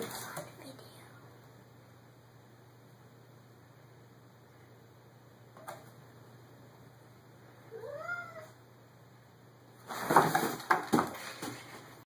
Thanks.